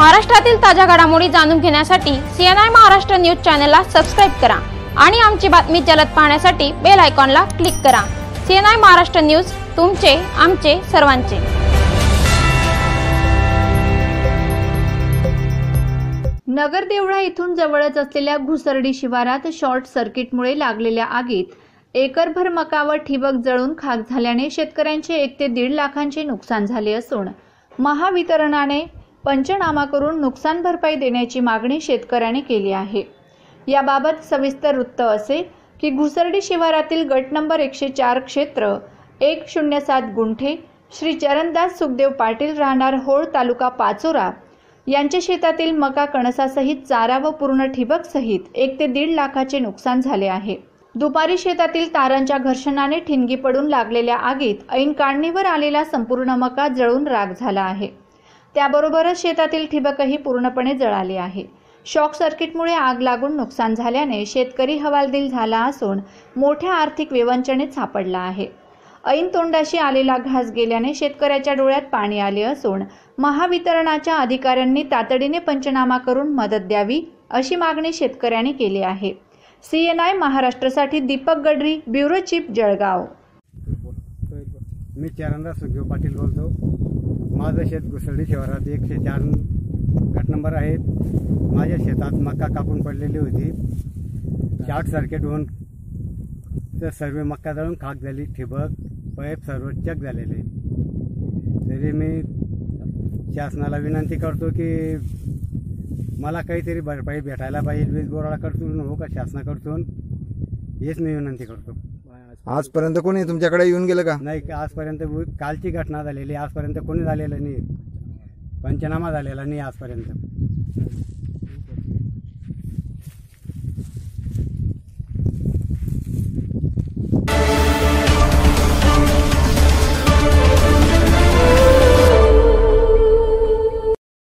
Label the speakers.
Speaker 1: महाराष्ट्रातील ताज्या घडामोडी जाणून घेण्यासाठी सीएनआय महाराष्ट्र न्यूज चॅनलला सबस्क्राईब करा आणि आमची बातमी जलद पाहण्यासाठी बेल आयकॉनला क्लिक करा. सीएनआय महाराष्ट्र न्यूज तुमचे आमचे सर्वांचे.
Speaker 2: नगर देवळा इथून जवळच असलेल्या घुसरडी शिवारात शॉर्ट सर्किटमुळे लागलेल्या आगीत एकरभर मका व ठिबक जळून खाक झाल्याने शेतकऱ्यांचे एक ते दीड लाखांचे नुकसान झाले असून महावितरणाने पंचनामा करून नुकसान भरपाई देण्याची मागणी शेतकऱ्याने केली आहे. याबाबत सविस्तर वृत्त असे की घुसर्डी शिवारातील गट नंबर एकशे चार क्षेत्र एक शून्य सात गुंठे श्री चरणदास सुखदेव पाटील राहणार होळ तालुका पाचोरा यांच्या शेतातील मका कणसासहित चारा व पूर्ण ठिबक सहित एक ते दीड लाखाचे नुकसान झाले आहे. दुपारी शेतातील तारांच्या घर्षणाने ठिणगी पडून लागलेल्या आगीत ऐन काढणीवर आलेला संपूर्ण मका जळून राग झाला आहे. त्याबरोबरच शेतातील ठिबकही पूर्णपणे जळाले आहे. शॉक सर्किटमुळे आग लागून नुकसान झाल्याने शेतकरी हवालदिल झाला असून मोठ्या आर्थिक विवंचनेत सापडला आहे. ऐन तोंडाशी आलेला घास गेल्याने शेतकऱ्याच्या डोळ्यात पाणी आले असून महावितरणाच्या अधिकाऱ्यांनी तातडीने पंचनामा करून मदत द्यावी अशी मागणी शेतकऱ्यांनी केली आहे. सी एन आय महाराष्ट्रासाठी दीपक गडरी ब्युरो चीफ जळगाव.
Speaker 3: मी चरणदास पाटील बोलतो. माझं शेत घुसडी शहरात एकशे चार गट नंबर आहेत. माझ्या शेतात मका कापून पडलेली होती. शॉर्ट सर्किट होऊन तर सर्व मक्का जळून खाक झाली ठिबक पैप सर्व चक झालेले. तरी मी शासनाला विनंती करतो की मला काहीतरी भरपाई भेटायला पाहिजे. वीज बोराडाकडून हो का शासनाकडून? हेच मी विनंती करतो.
Speaker 4: आजपर्यंत कोणी तुमच्याकडे येऊन गेलं का?
Speaker 3: नाही का आजपर्यंत कालची घटना झालेली आजपर्यंत कोणी झालेलं नाही. पंचनामा झालेला नाही आजपर्यंत.